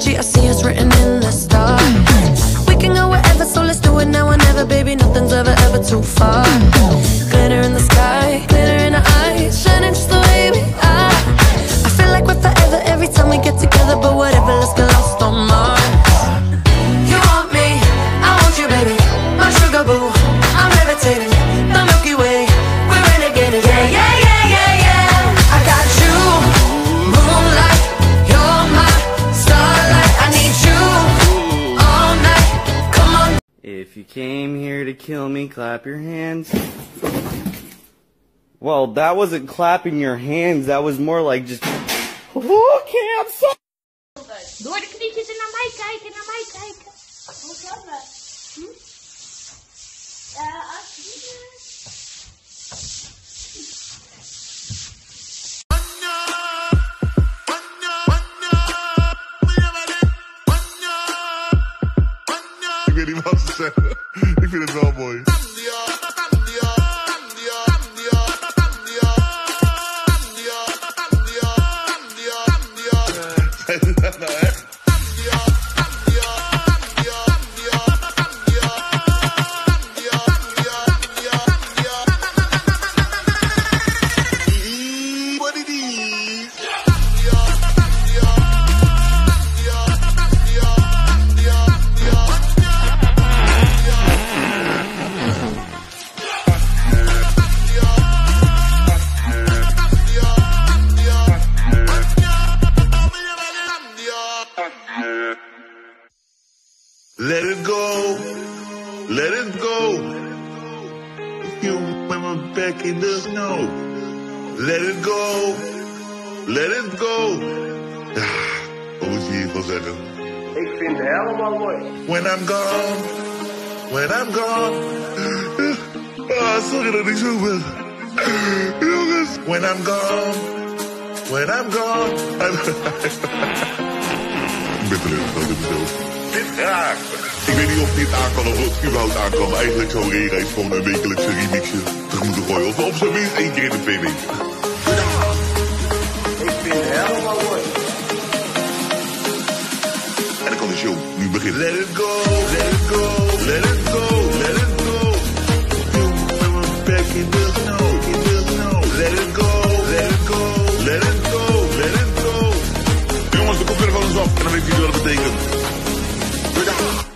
Energy. I see us written in the stars. We can go wherever, so let's do it now or never, baby. Nothing's ever, ever too far. Glitter in the If you came here to kill me, clap your hands. Well, that wasn't clapping your hands, that was more like just. Okay, I'm sorry. Door de knietjes kijken, naar mij Ik vind het wel mooi. Let it go. Let it go. You remember back in the snow. Let it go. Let it go. Ah, wat moet je hiervan zeggen? Ik vind het helemaal mooi. When I'm gone. When I'm gone. Ah, sorry dat ik zo ben. Jongens. When I'm gone. When I'm gone. ik ben teleurgesteld in mezelf. dit raar. Ik weet niet of dit aankwam of het überhaupt aankwam. Maar Eigenlijk zou Rera eens gewoon een wekelijkse remixje terug moeten gooien. Of op zijn minst één keer in de twee weken. Ik vind helemaal mooi. En dan kan de show nu beginnen. Let it go, let it go, let it go, let it go. Back in the snow, in the snow. Let it go, let it go, let it go, let it go. Jongens, de kop weer van ons af en dan weet je wat dat betekent. ピッ!